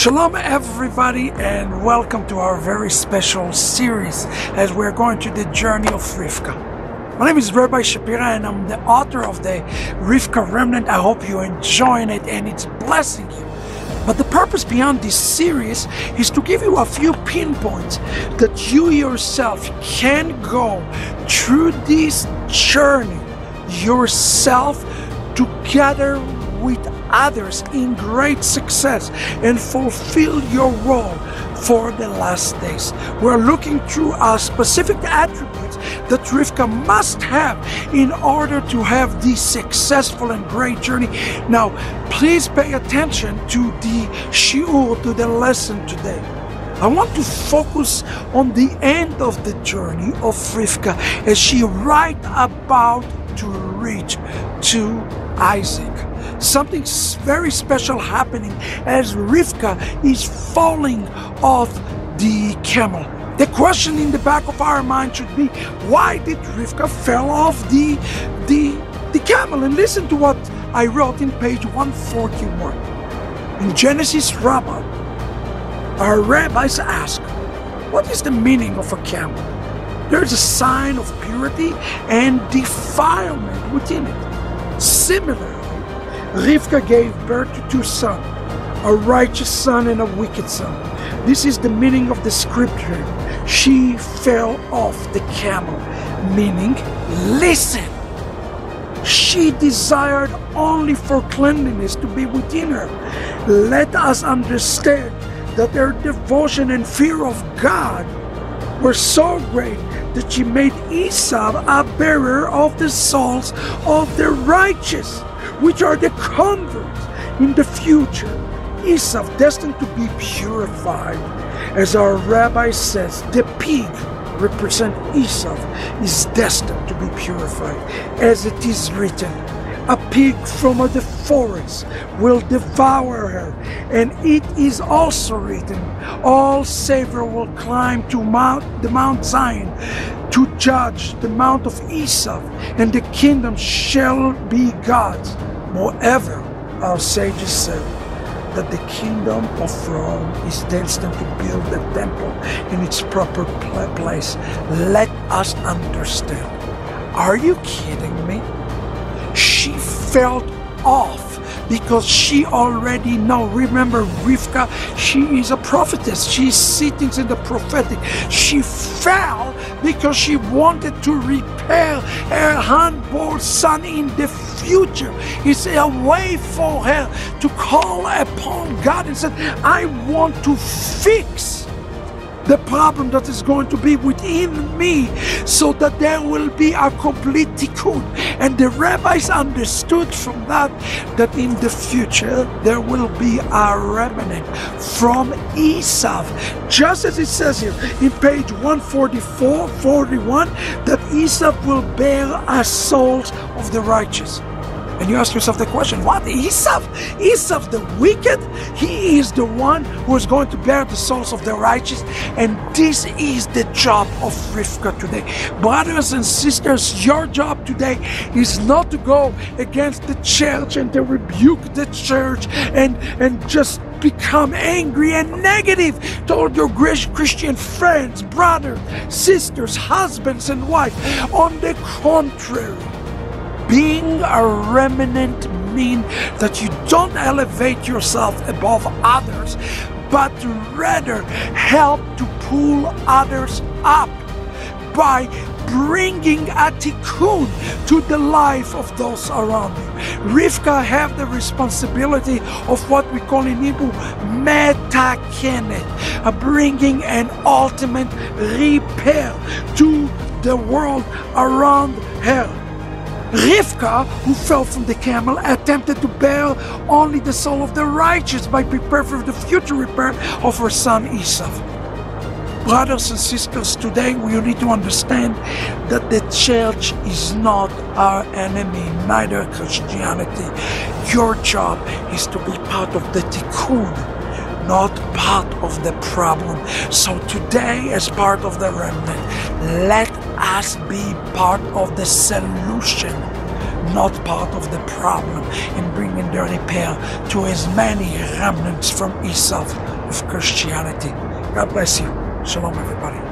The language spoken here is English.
Shalom, everybody, and welcome to our very special series as we're going to the journey of Rivka. My name is Rabbi Shapira, and I'm the author of the Rivka Remnant. I hope you're enjoying it and it's blessing you. But the purpose beyond this series is to give you a few pinpoints that you yourself can go through this journey yourself together with others in great success and fulfill your role for the last days. We're looking through our specific attributes that Rivka must have in order to have this successful and great journey. Now, please pay attention to the shiur, to the lesson today. I want to focus on the end of the journey of Rivka as she right about to reach to Isaac something very special happening as Rivka is falling off the camel. The question in the back of our mind should be, why did Rivka fell off the, the, the camel? And listen to what I wrote in page 141. In Genesis Rabbah, our rabbis ask, what is the meaning of a camel? There's a sign of purity and defilement within it. Similarly, Rivka gave birth to two sons, a righteous son and a wicked son. This is the meaning of the scripture. She fell off the camel, meaning, listen. She desired only for cleanliness to be within her. Let us understand that their devotion and fear of God were so great that she made Esau a bearer of the souls of the righteous which are the converts in the future, Esau destined to be purified. As our rabbi says, the pig represent Esau is destined to be purified. As it is written, a pig from the forest will devour her. And it is also written, all savor will climb to Mount, the Mount Zion to judge the Mount of Esau, and the kingdom shall be God's. Moreover, our sages said that the kingdom of Rome is destined to build the temple in its proper place. Let us understand. Are you kidding me? She felt off because she already know. Remember, Rivka, she is a prophetess. She's sitting in the prophetic. She fell because she wanted to repair her unborn son in the future. It's a way for her to call upon God and said, I want to fix the problem that is going to be within me so that there will be a complete tikkun. And the rabbis understood from that that in the future there will be a remnant from Esau. Just as it says here in page 144 41 that Esau will bear a souls of the righteous. And you ask yourself the question, what? Esau? Esau the wicked? He is the one who is going to bear the souls of the righteous. And this is the job of Rivka today. Brothers and sisters, your job today is not to go against the church and to rebuke the church and, and just become angry and negative toward your Christian friends, brothers, sisters, husbands, and wives. On the contrary, being a remnant mean that you don't elevate yourself above others, but rather help to pull others up by bringing a tikkun to the life of those around you. Rivka have the responsibility of what we call in Hebrew metakenet, uh, bringing an ultimate repair to the world around her. Rivka, who fell from the camel, attempted to bear only the soul of the righteous by preparing for the future repair of her son Esau. Brothers and sisters, today we need to understand that the church is not our enemy, neither Christianity. Your job is to be part of the tikkun, not part of the problem. So today, as part of the remnant, let us be part of the solution not part of the problem in bringing the repair to as many remnants from Esav of Christianity. God bless you. Shalom, everybody.